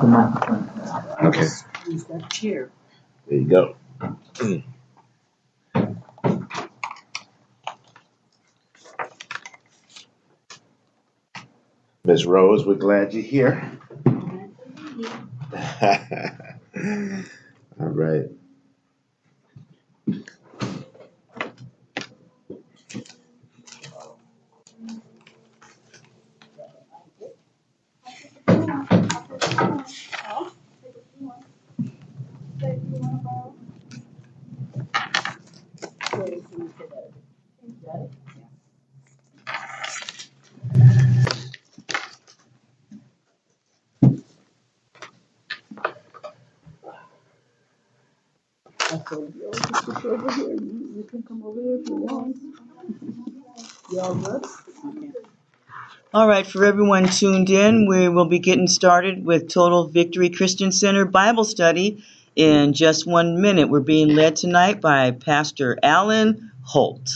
the microphone. Okay, Use that chair. there you go. Miss Rose, we're glad you're here. All right. I told you, oh, just sit over here. You, you can come over here if you want. You all good? All right, for everyone tuned in, we will be getting started with Total Victory Christian Center Bible Study in just one minute. We're being led tonight by Pastor Alan Holt.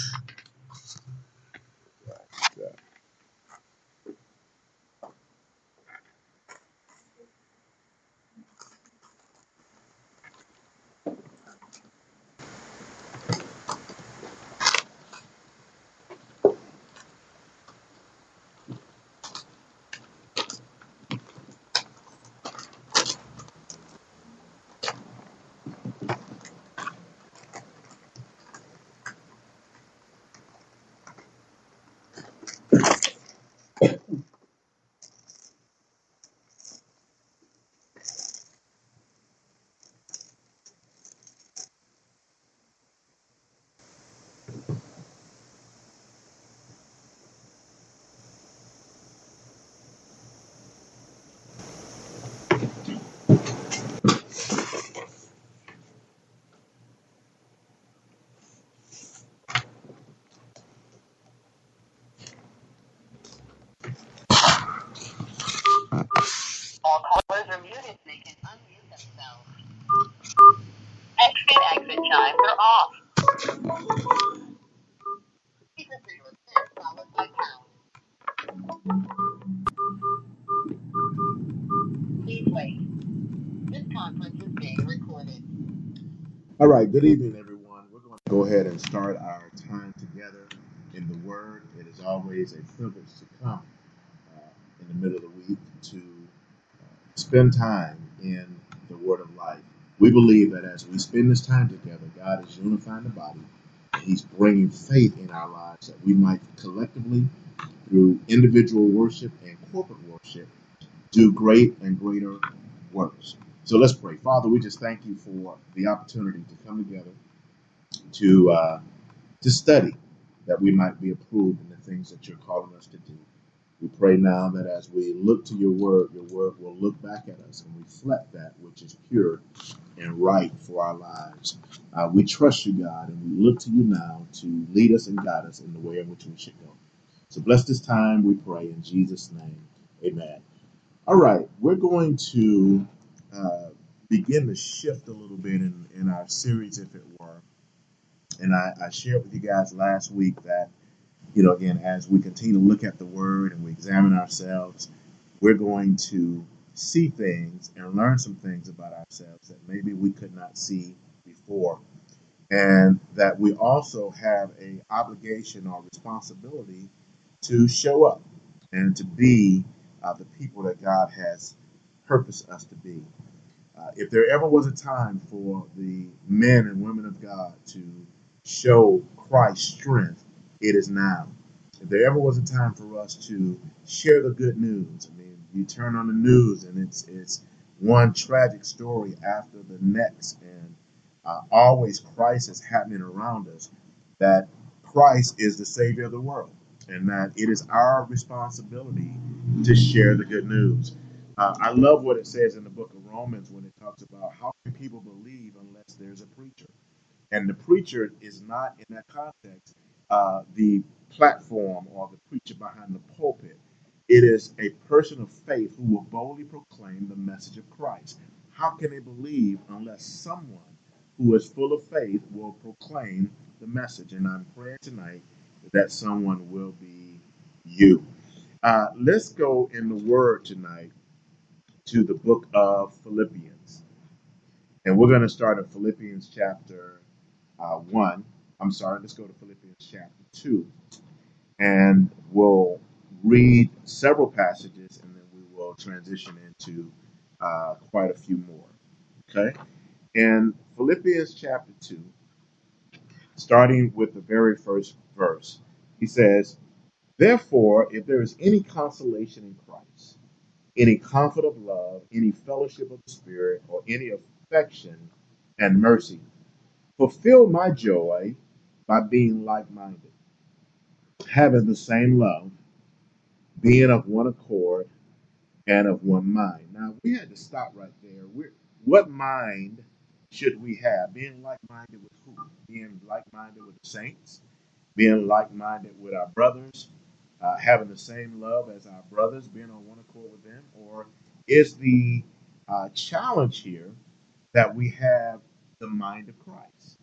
All callers are muted so they can unmute themselves. Exit exit chimes are off. Please enter your PIN followed by pound. Please wait. This conference is being recorded. All right, good evening, everyone. We're going to go ahead and start our time together in the Word. It is always a privilege to come uh, in the middle of the week to uh, spend time in the Word of life. We believe that as we spend this time together, God is unifying the body. and He's bringing faith in our lives that we might collectively, through individual worship and corporate worship, do great and greater works. So let's pray. Father, we just thank you for the opportunity to come together to uh, to study that we might be approved in the things that you're calling us to do. We pray now that as we look to your word, your word will look back at us and reflect that which is pure and right for our lives. Uh, we trust you, God, and we look to you now to lead us and guide us in the way in which we should go. So bless this time, we pray in Jesus' name. Amen. All right, we're going to uh, begin to shift a little bit in, in our series, if it were. And I, I shared with you guys last week that, you know, again, as we continue to look at the Word and we examine ourselves, we're going to see things and learn some things about ourselves that maybe we could not see before. And that we also have a obligation or responsibility to show up and to be uh, the people that God has purposed us to be. Uh, if there ever was a time for the men and women of God to show Christ's strength, it is now. If there ever was a time for us to share the good news, I mean, you turn on the news and it's it's one tragic story after the next, and uh, always crisis happening around us. That Christ is the Savior of the world, and that it is our responsibility to share the good news. Uh, I love what it says in the book of Romans when it talks about how can people believe unless there's a preacher, and the preacher is not in that context uh, the platform or the preacher behind the pulpit. It is a person of faith who will boldly proclaim the message of Christ. How can they believe unless someone who is full of faith will proclaim the message? And I'm praying tonight that someone will be you. Uh, let's go in the Word tonight to the book of Philippians. And we're going to start in Philippians chapter uh, 1. I'm sorry, let's go to Philippians chapter 2. And we'll read several passages and then we will transition into uh, quite a few more. Okay? In Philippians chapter 2, starting with the very first verse, he says, Therefore, if there is any consolation in Christ, any comfort of love, any fellowship of the Spirit, or any affection and mercy, fulfill my joy by being like minded, having the same love, being of one accord and of one mind. Now, we had to stop right there. We're, what mind should we have? Being like minded with who? Being like minded with the saints? Being like minded with our brothers? Uh, having the same love as our brothers? Being on one accord with them? Or is the uh, challenge here that we have the mind of Christ?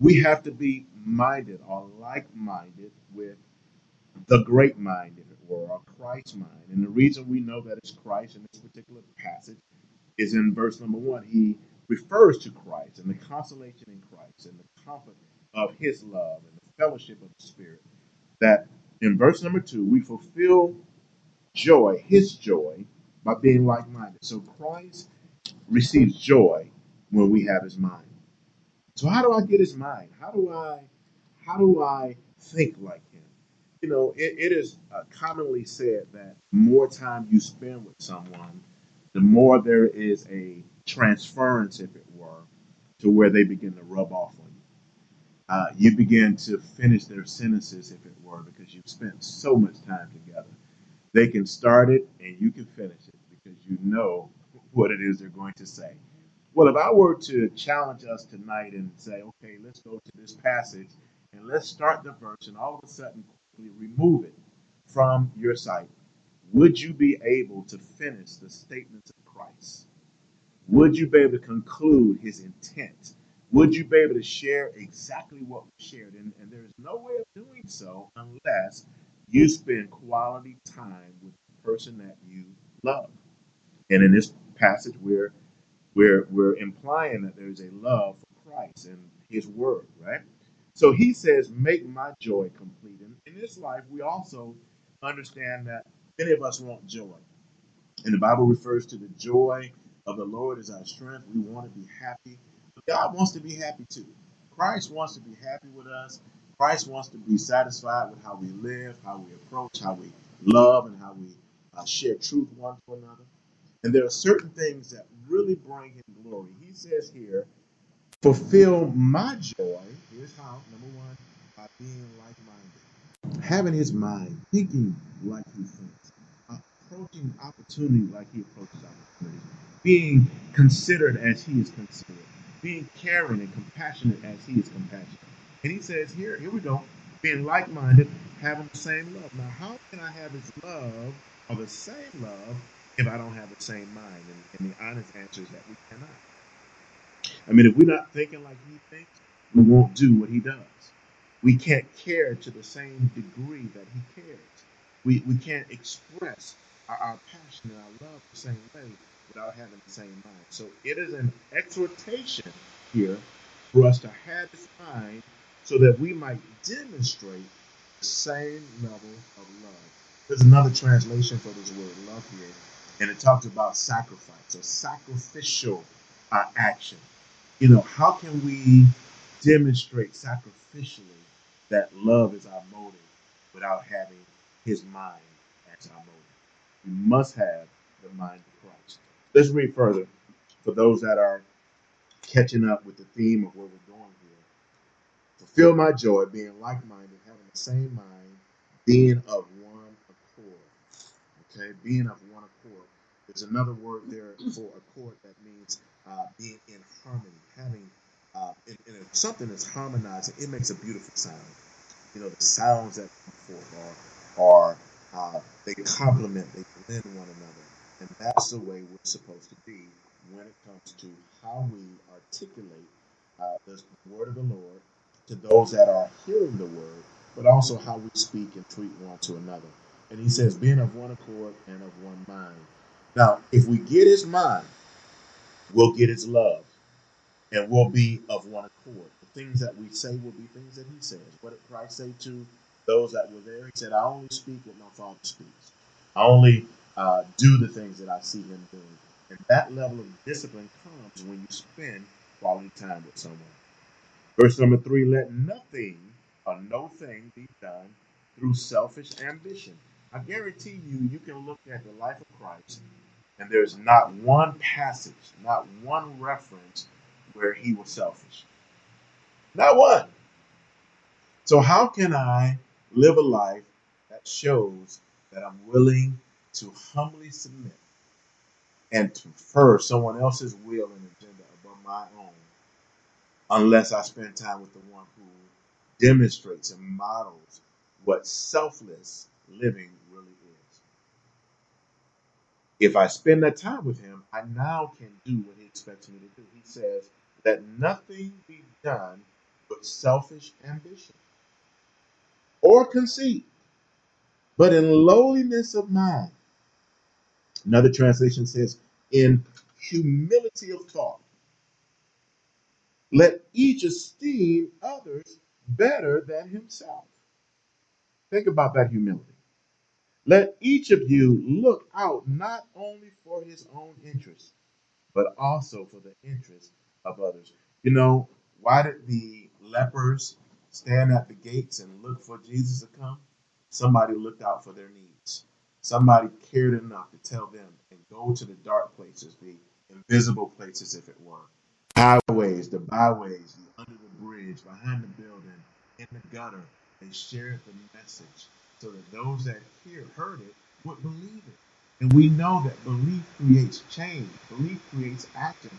We have to be minded or like minded with the great mind, if it were, or Christ's mind. And the reason we know that it's Christ in this particular passage is in verse number one. He refers to Christ and the consolation in Christ and the comfort of his love and the fellowship of the Spirit. That in verse number two, we fulfill joy, his joy, by being like minded. So Christ receives joy when we have his mind. So how do I get his mind? How do I how do I think like him? You know, it, it is uh, commonly said that more time you spend with someone, the more there is a transference, if it were, to where they begin to rub off on you. Uh, you begin to finish their sentences, if it were, because you've spent so much time together. They can start it and you can finish it because you know what it is they're going to say. Well, if I were to challenge us tonight and say, okay, let's go to this passage and let's start the verse and all of a sudden quickly remove it from your sight, would you be able to finish the statements of Christ? Would you be able to conclude his intent? Would you be able to share exactly what we shared? And, and there is no way of doing so unless you spend quality time with the person that you love. And in this passage, we're we're we're implying that there's a love for Christ and His Word, right? So He says, "Make my joy complete." And in this life, we also understand that many of us want joy, and the Bible refers to the joy of the Lord as our strength. We want to be happy, God wants to be happy too. Christ wants to be happy with us. Christ wants to be satisfied with how we live, how we approach, how we love, and how we uh, share truth one to another. And there are certain things that really bring him glory. He says here, fulfill my joy. Here's how. Number one, by being like minded. Having his mind, thinking like he thinks, approaching opportunity like he approaches opportunity, being considered as he is considered, being caring and compassionate as he is compassionate. And he says here, here we go, being like minded, having the same love. Now, how can I have his love or the same love if I don't have the same mind? And, and the honest answer is that we cannot. I mean, if we're not thinking like he thinks, we won't do what he does. We can't care to the same degree that he cares. We, we can't express our, our passion and our love the same way without having the same mind. So it is an exhortation here for us to have this mind so that we might demonstrate the same level of love. There's another translation for this word love here, and it talks about sacrifice, a sacrificial uh, action. You know, how can we demonstrate sacrificially that love is our motive without having his mind as our motive? We must have the mind of Christ. Let's read further for those that are catching up with the theme of where we're going here. Fulfill my joy, being like minded, having the same mind, being of one accord. Okay, being of one accord. There's another word there for accord that means uh, being in harmony, having uh, in, in a, something that's harmonizing. It makes a beautiful sound. You know, the sounds that come forth are, are uh, they complement, they blend one another. And that's the way we're supposed to be when it comes to how we articulate uh, the word of the Lord to those that are hearing the word, but also how we speak and treat one to another. And he says, being of one accord and of one mind. Now, if we get his mind, we'll get his love and we'll be of one accord. The things that we say will be things that he says. What did Christ say to those that were there? He said, I only speak what my Father speaks. I only uh, do the things that I see him doing. And that level of discipline comes when you spend quality time with someone. Verse number three let nothing or no thing be done through selfish ambition. I guarantee you, you can look at the life of Christ, and there's not one passage, not one reference where he was selfish. Not one. So, how can I live a life that shows that I'm willing to humbly submit and prefer someone else's will and agenda above my own unless I spend time with the one who demonstrates and models what selfless living really is? If I spend that time with him, I now can do what he expects me to do. He says, Let nothing be done with selfish ambition or conceit, but in lowliness of mind. Another translation says, In humility of thought. Let each esteem others better than himself. Think about that humility. Let each of you look out not only for his own interests, but also for the interests of others. You know, why did the lepers stand at the gates and look for Jesus to come? Somebody looked out for their needs. Somebody cared enough to tell them and go to the dark places, the invisible places, if it were. Highways, the byways, the under the bridge, behind the building, in the gutter. They shared the message so that those that hear heard it would believe it. And we know that belief creates change. Belief creates action.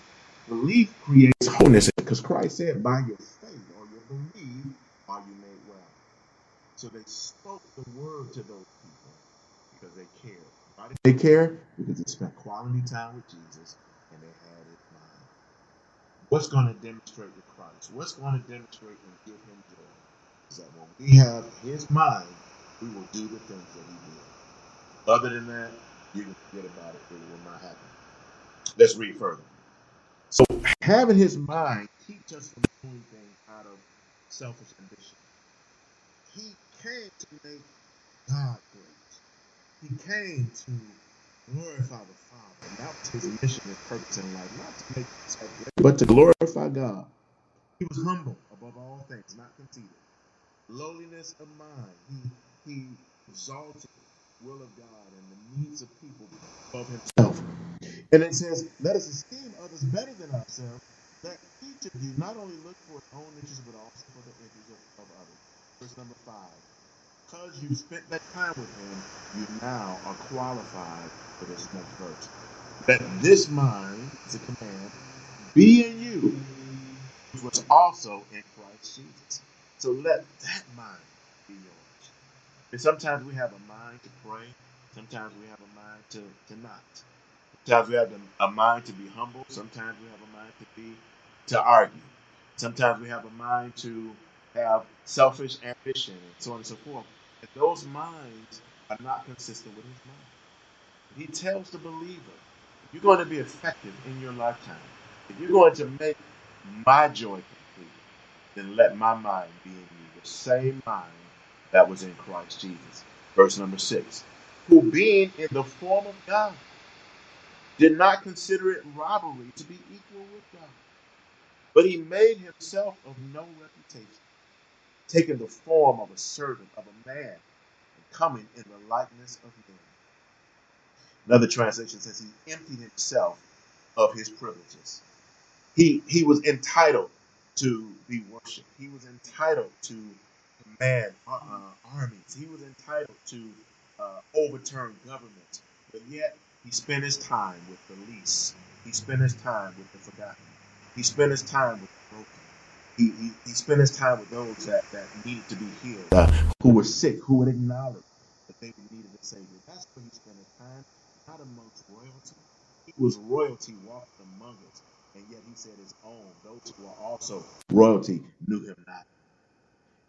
Belief creates wholeness. Because Christ said, by your faith or your belief are you made well. So they spoke the word to those people because they cared. Why did they care? Because they spent quality time with Jesus and they had his mind. What's going to demonstrate the Christ? What's going to demonstrate and give him joy? Is that when we have his mind, we will do the things that he did. Other than that, you can forget about it. It will not happen. Let's read further. So having his mind keeps us from doing things out of selfish ambition. He came to make God great. He came to glorify the Father. And that was his mission and purpose in life, not to make great, but to glorify God. He was humble above all things, not conceited. Lowliness of mind. He he exalted the will of God and the needs of people above himself. And it says, Let us esteem others better than ourselves. that each of you not only look for his own interests, but also for the interests of, of others. Verse number five. Because you spent that time with him, you now are qualified for this next verse. That this mind, is a command, be in you, which was also in Christ Jesus. So let that mind be yours. And sometimes we have a mind to pray. Sometimes we have a mind to, to not. Sometimes we have a mind to be humble. Sometimes we have a mind to be to argue. Sometimes we have a mind to have selfish ambition and so on and so forth. And those minds are not consistent with his mind. He tells the believer, you're going to be effective in your lifetime, if you're going to make my joy complete, then let my mind be in you, the same mind that was in Christ Jesus. Verse number six, who being in the form of God, did not consider it robbery to be equal with God, but he made himself of no reputation, taking the form of a servant of a man, and coming in the likeness of men. Another translation says he emptied himself of his privileges. He he was entitled to be worshipped. He was entitled to command uh, uh, armies. He was entitled to uh, overturn governments. But yet he spent his time with the least. He spent his time with the forgotten. He spent his time with the broken. He, he, he spent his time with those that, that needed to be healed, uh, who were sick, who would acknowledge that they needed a Savior. That's where he spent his time, not amongst royalty. He was royalty walked among us, and yet he said his own, those who are also royalty, knew him not.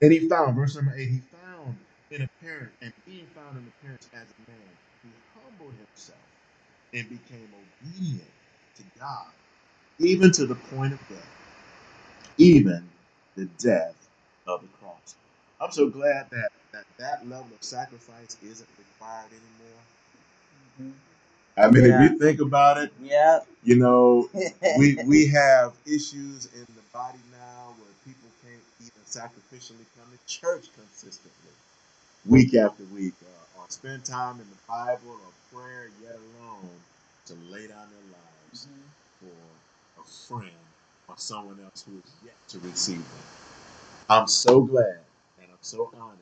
And he found, verse number eight, he found in appearance, and being found in appearance as a man, he humbled himself and became obedient to God, even to the point of death, even the death of the cross. I'm so glad that that, that level of sacrifice isn't required anymore. Mhm. I mean, Yeah. if you think about it, Yep. you know, we we have issues in the body now where people can't even sacrificially come to church consistently, week after week, uh, or spend time in the Bible or prayer, yet alone to lay down their lives Mhm. for a friend or someone else who is yet to receive them. I'm so glad and I'm so honored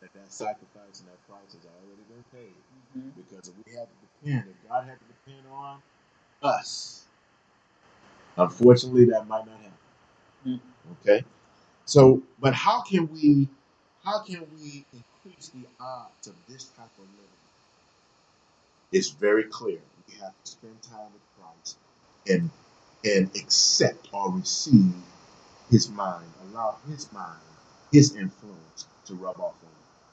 that that sacrifice and that price has already been paid. Mhm. Because if we had to depend, if God had to depend on us, unfortunately, that might not happen. Mm. Okay. So, but how can we, how can we increase the odds of this type of living? It's very clear. We have to spend time with Christ and and accept or receive His mind, allow His mind, His influence to rub off on you.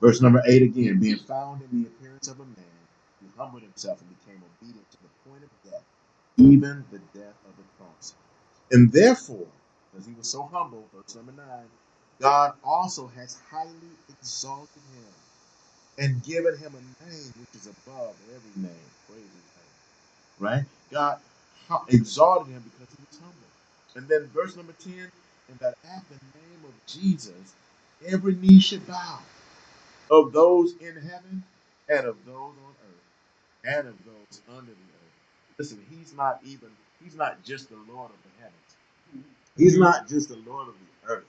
Verse number eight again, being found in the appearance of a man, he humbled himself and became obedient to the point of death, even the death of the cross. And therefore, because he was so humble, verse number nine, God also has highly exalted him and given him a name which is above every name. Praise his name. Right? God exalted him because he was humble. And then verse number 10, and that at the name of Jesus, every knee should bow of those in heaven and of those on earth and of those under the earth. Listen, he's not even, he's not just the Lord of the heavens. He's not just the Lord of the earth.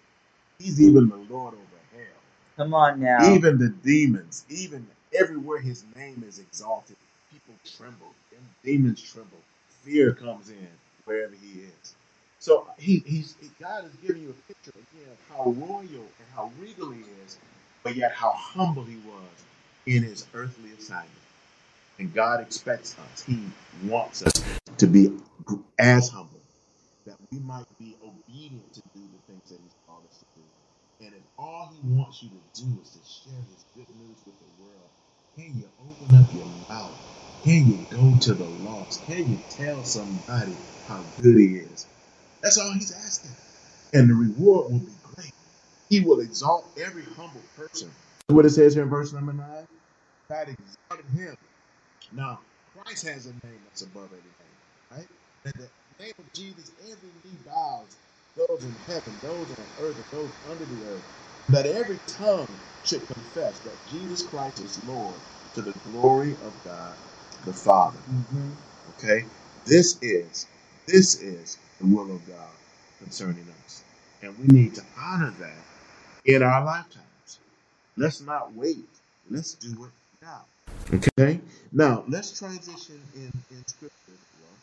He's even the Lord over hell. Come on now. Even the demons, even everywhere his name is exalted, people tremble. Them demons tremble. Fear comes in wherever he is. So he, he's God is giving you a picture again of how royal and how regal he is, but yet how humble he was in his earthly assignment. And God expects us. He wants us to be as humble that we might be obedient to do the things that He's called us to do. And if all He wants you to do is to share His good news with the world, can you open up your mouth? Can you go to the lost? Can you tell somebody how good He is? That's all He's asking. And the reward will be great. He will exalt every humble person. What it says here in verse number 9 God exalted Him now, Christ has a name that's above every name, right? At the name of Jesus, every knee bows, those in heaven, those on earth, and those under the earth, that every tongue should confess that Jesus Christ is Lord to the glory of God the Father. Mhm. Okay? This is, this is the will of God concerning us. And we need to honor that in our lifetimes. Let's not wait. Let's do it now. Okay? Now, let's transition in, in scripture. Well,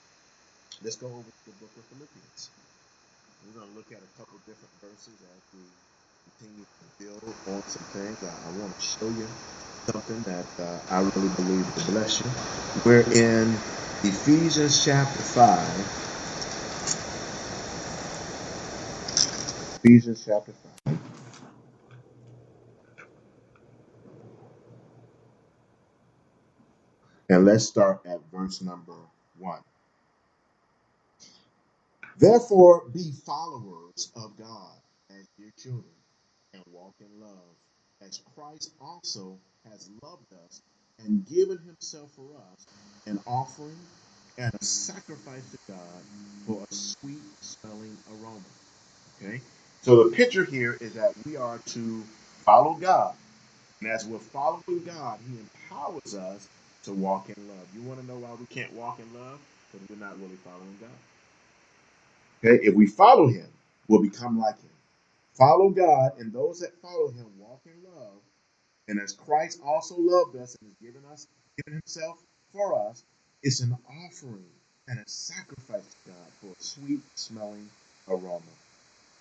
let's go over to the book of Philippians. We're going to look at a couple different verses as we continue to build on some things. I, I want to show you something that uh, I really believe will bless you. We're in Ephesians chapter 5. Ephesians chapter 5. And let's start at verse number 1. Therefore, be followers of God as your children, and walk in love, as Christ also has loved us and given himself for us, an offering and a sacrifice to God for a sweet smelling aroma. Okay? So the picture here is that we are to follow God. And as we're following God, he empowers us to walk in love. You want to know why we can't walk in love? Because we're not really following God. Okay, if we follow him, we'll become like him. Follow God, and those that follow him walk in love. And as Christ also loved us and has given us, given himself for us, it's an offering and a sacrifice to God for a sweet smelling aroma.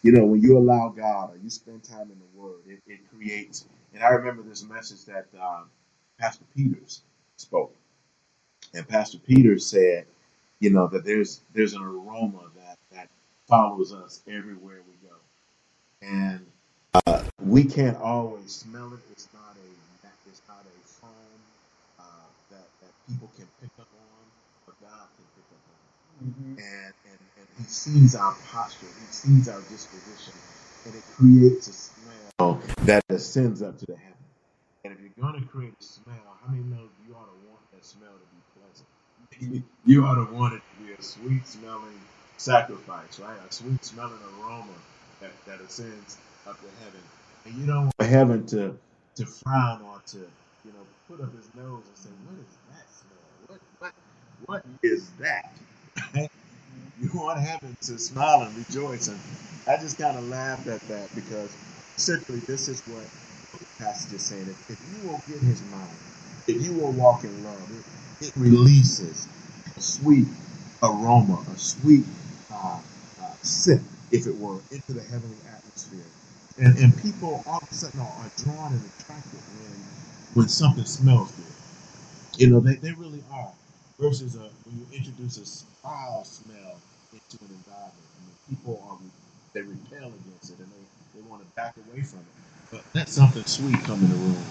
You know, when you allow God or you spend time in the Word, it, it creates. And I remember this message that um, Pastor Peters spoke, and Pastor Peters said, you know, that there's there's an aroma that that follows us everywhere we go, and uh, we can't always smell it. It's not a it's not a foam uh, that that people can pick up on, but God can pick up on. Mhm. And, and, and He sees our posture, He sees our disposition, and it creates a smell that ascends up to the heaven. And if you're going to create a smell, how many know you ought to want that smell to be pleasant? you ought to want it to be a sweet smelling sacrifice, right? A sweet smelling aroma that, that ascends up to heaven. And you don't want heaven to, to frown or to, you know, put up his nose and say, What is that smell? What what what is that? you want heaven to smile and rejoice. And I just kind of laughed at that because essentially this is what the passage is saying. If, if you will get his mind, if you will walk in love, it, it releases a sweet aroma, a sweet uh, uh, scent, if it were, into the heavenly atmosphere. And, and people all of a sudden are, drawn and attracted when, when something smells good. You know, they, they really are. Versus uh, when you introduce a foul smell into an environment, I mean, people are they repel against it and they, they want to back away from it. But let something sweet come in the room,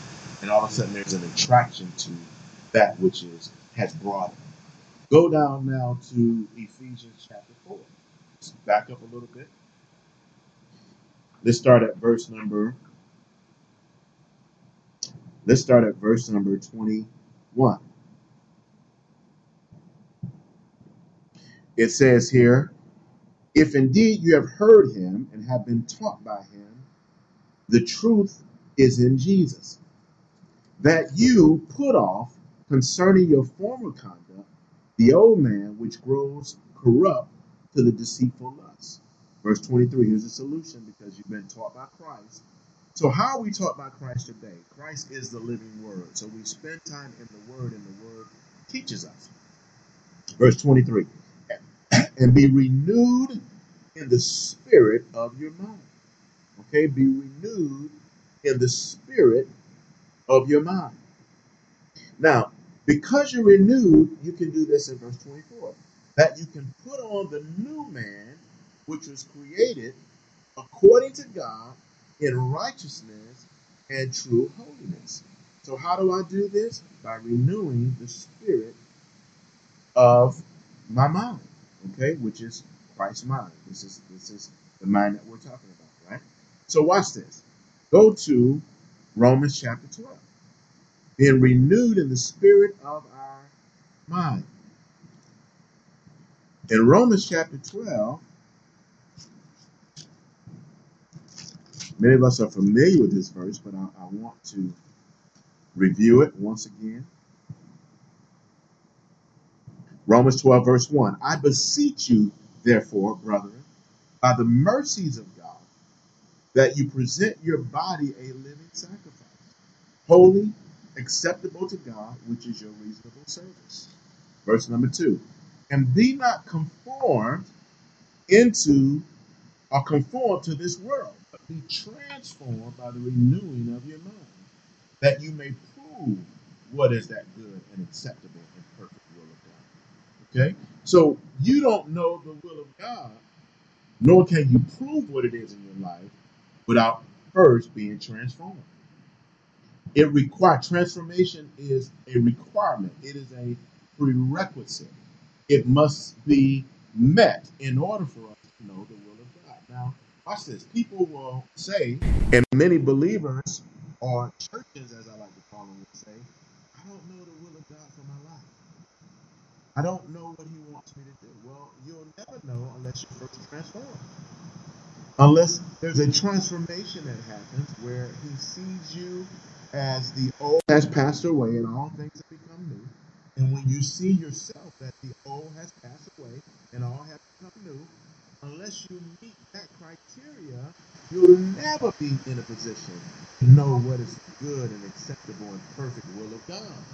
and all of a sudden there's an attraction to that which is has brought it. Go down now to Ephesians chapter four. Back up a little bit. Let's start at verse number. Let's start at verse number twenty-one. It says here, if indeed you have heard him and have been taught by him, the truth is in Jesus, that you put off concerning your former conduct the old man which grows corrupt to the deceitful lust. Verse 23, here's the solution because you've been taught by Christ. So, how are we taught by Christ today? Christ is the living word. So, we spend time in the word, and the word teaches us. Verse 23 and be renewed in the spirit of your mind. Okay, be renewed in the spirit of your mind. Now, because you're renewed, you can do this in verse 24 that you can put on the new man, which was created according to God in righteousness and true holiness. So, how do I do this? By renewing the spirit of my mind, okay, which is Christ's mind. This is this is the mind that we're talking about, right? So watch this. Go to Romans chapter 12. Being renewed in the spirit of our mind. In Romans chapter 12, many of us are familiar with this verse, but I, I want to review it once again. Romans 12, verse 1. I beseech you, therefore, brethren, by the mercies of God, that you present your body a living sacrifice, holy, acceptable to God, which is your reasonable service. Verse number 2. And be not conformed into or conformed to this world, but be transformed by the renewing of your mind, that you may prove what is that good and acceptable and perfect will of God. Okay? So you don't know the will of God, nor can you prove what it is in your life without first being transformed. It requires transformation is a requirement. It is a prerequisite. It must be met in order for us to know the will of God. Now, watch this. People will say, and many believers or churches, as I like to call them, will say, I don't know the will of God for my life. I don't know what He wants me to do. Well, you'll never know unless you first transform. Unless there's a transformation that happens where He sees you as the old has passed away and all things have become new. And when you see yourself that the old has passed away and all has become new, unless you meet that criteria, you'll never be in a position to know what is good and acceptable and perfect will of God.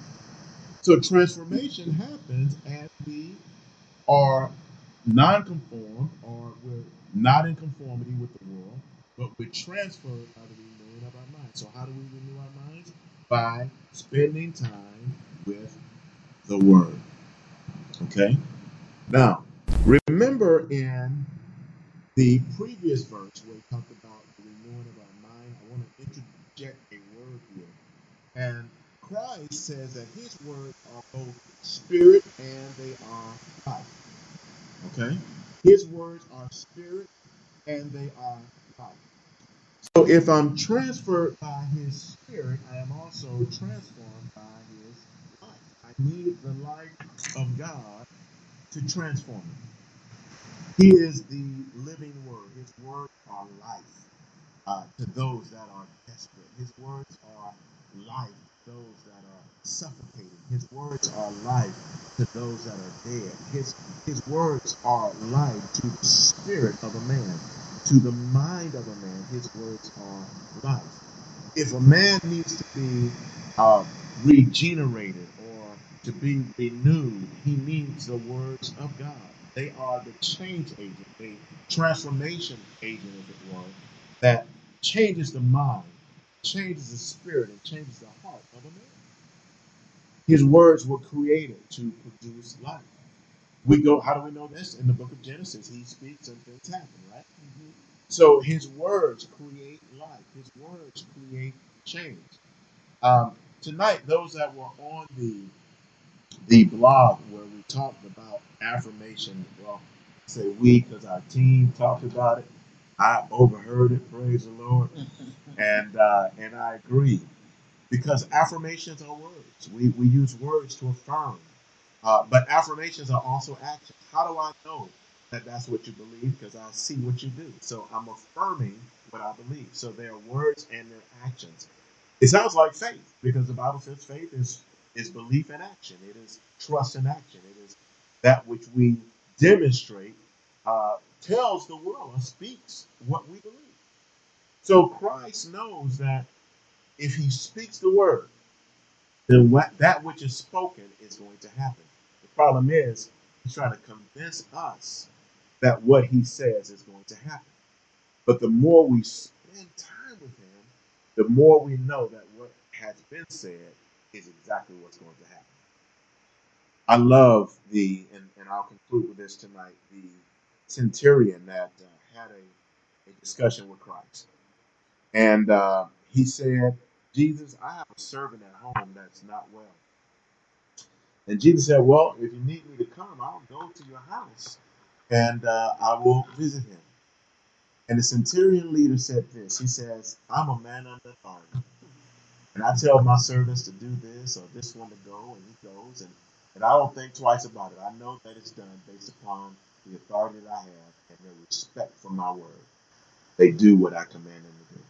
So transformation happens as we are non-conformed or we're not in conformity with the world, but we're transferred by the renewing of our minds. So how do we renew our minds? By spending time with the Word. Okay? Now, remember in the previous verse where we talked about the renewing of our mind, I want to interject a word here. And Christ says that his words are both spirit and they are life. Okay? His words are spirit and they are life. So if I'm transferred by his spirit, I am also transformed by his life. I need the life of God to transform me. He is the living word. His words are life uh, to those that are desperate. His words are life to those that are suffocating. His words are life to those that are dead. His his words are life to the spirit of a man, to the mind of a man. His words are life. If a man needs to be uh, regenerated to be renewed, he needs the words of God. They are the change agent, the transformation agent, if it were, that changes the mind, changes the spirit, and changes the heart of a man. His words were created to produce life. We go, how do we know this? In the book of Genesis, he speaks and things happen, right? So his words create life. His words create change. Um, tonight, those that were on the the blog where we talked about affirmation, well, say we because our team talked about it. I overheard it. Praise the Lord, and uh, and I agree because affirmations are words. We we use words to affirm, uh, but affirmations are also actions. How do I know that that's what you believe? Because I see what you do. So I'm affirming what I believe. So there are words and there are actions. It sounds like faith because the Bible says faith is is belief in action. It is trust in action. It is that which we demonstrate, uh, tells the world or speaks what we believe. So Christ knows that if He speaks the word, then what, that which is spoken is going to happen. The problem is He's trying to convince us that what He says is going to happen. But the more we spend time with Him, the more we know that what has been said is exactly what's going to happen. I love the, and, and I'll conclude with this tonight, the centurion that uh, had a, a discussion with Christ. And uh, he said, Jesus, I have a servant at home that's not well. And Jesus said, Well, if you need me to come, I'll go to your house and uh, I will visit him. And the centurion leader said this He says, I'm a man under authority. And I tell my servants to do this or this one to go, and he goes. And, and I don't think twice about it. I know that it's done based upon the authority that I have and their respect for my word. They do what I command them to do.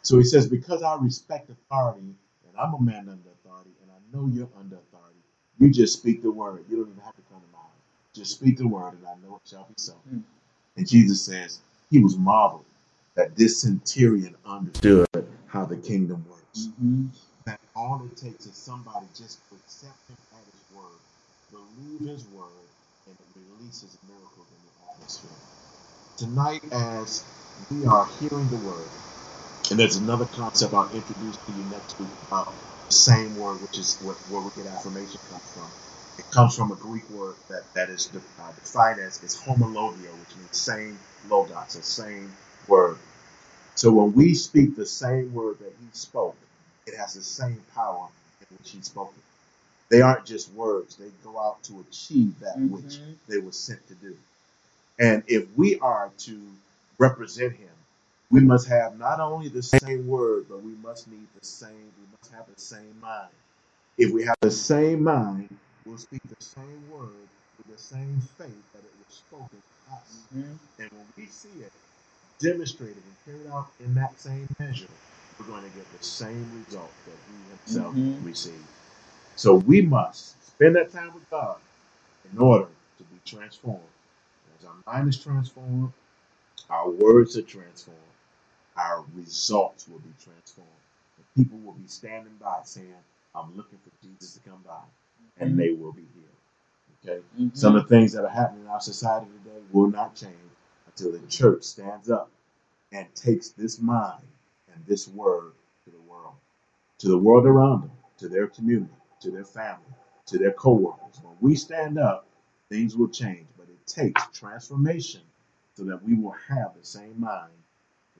So he says, Because I respect authority, and I'm a man under authority, and I know you're under authority, you just speak the word. You don't even have to come to my house. Just speak the word, and I know it shall be so. Hmm. And Jesus says, He was marveled that this centurion understood how the kingdom works. Mhm. That all it takes is somebody just accept him at his word, believe his word, and it releases miracles in the atmosphere. Tonight, as we are hearing the word, and there's another concept I'll introduce to you next week about the same word, which is what, where we get affirmation comes from. It comes from a Greek word that, that is uh, defined as is homologeo, which means same logos, the same word. So when we speak the same word that he spoke, it has the same power in which he spoke it. They aren't just words, they go out to achieve that which Mhm. they were sent to do. And if we are to represent him, we must have not only the same word, but we must need the same, we must have the same mind. If we have the same mind, we'll speak the same word with the same faith that it was spoken to us. Mhm. And when we see it demonstrated and carried out in that same measure, we're going to get the same result that he himself Mhm. received. So we must spend that time with God in order to be transformed. As our mind is transformed, our words are transformed, our results will be transformed. People will be standing by saying, I'm looking for Jesus to come by, and they will be healed. Okay? Mhm. Some of the things that are happening in our society today will not change until the church stands up and takes this mind this word to the world, to the world around them, to their community, to their family, to their co-workers. When we stand up, things will change, but it takes transformation so that we will have the same mind,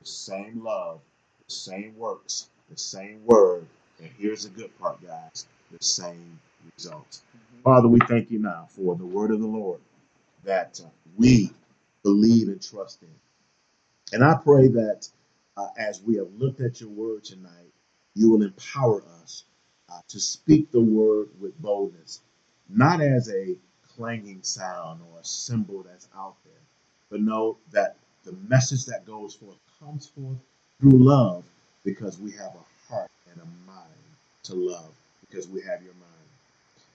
the same love, the same works, the same word, And here's the good part, guys the same results. Father, we thank you now for the word of the Lord that uh, we believe and trust in. And I pray that uh, as we have looked at your word tonight, you will empower us uh, to speak the word with boldness, not as a clanging sound or a cymbal that's out there, but know that the message that goes forth comes forth through love because we have a heart and a mind to love because we have your mind.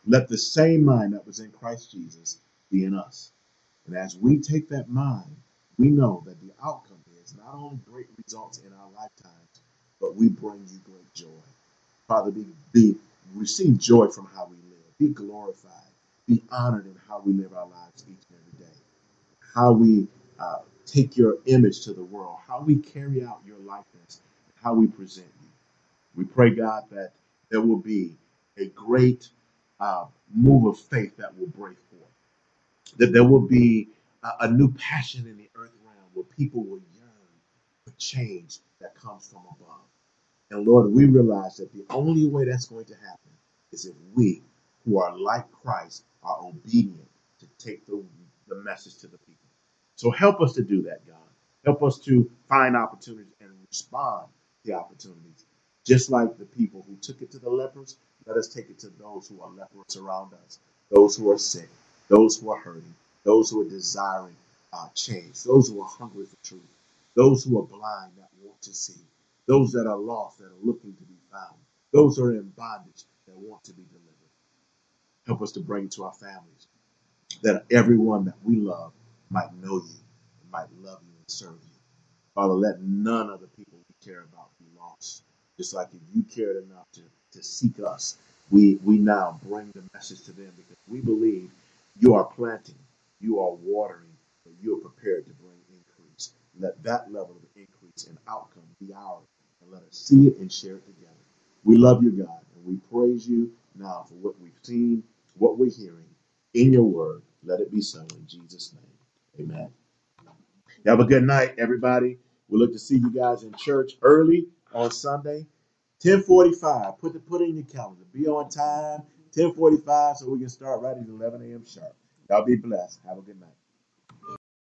Let the same mind that was in Christ Jesus be in us. And as we take that mind, we know that the outcome is not only great results in our lifetimes, but we bring you great joy. Father, be, be receive joy from how we live. Be glorified. Be honored in how we live our lives each and every day. How we uh, take your image to the world. How we carry out your likeness. How we present you. We pray, God, that there will be a great uh, move of faith that will break forth that there will be a, a new passion in the earth realm where people will change that comes from above. And Lord, we realize that the only way that's going to happen is if we, who are like Christ, are obedient to take the, the message to the people. So help us to do that, God. Help us to find opportunities and respond to opportunities. Just like the people who took it to the lepers, let us take it to those who are leprous around us, those who are sick, those who are hurting, those who are desiring uh, change, those who are hungry for truth, those who are blind that want to see, those that are lost that are looking to be found, those who are in bondage that want to be delivered. Help us to bring to our families that everyone that we love might know you, and might love you and serve you. Father, let none of the people we care about be lost. Just like if you cared enough to, to seek us, we, we now bring the message to them because we believe you are planting, you are watering, but you are prepared to. Let that level of increase and outcome be ours, and let us see it and share it together. We love you, God, and we praise you now for what we've seen, what we're hearing in your word. Let it be so in Jesus' name. Amen. Have a good night, everybody. We look to see you guys in church early on Sunday, 1045. Put the put it in your calendar. Be on time, 1045, so we can start right at 11 a.m. sharp. Y'all be blessed. Have a good night.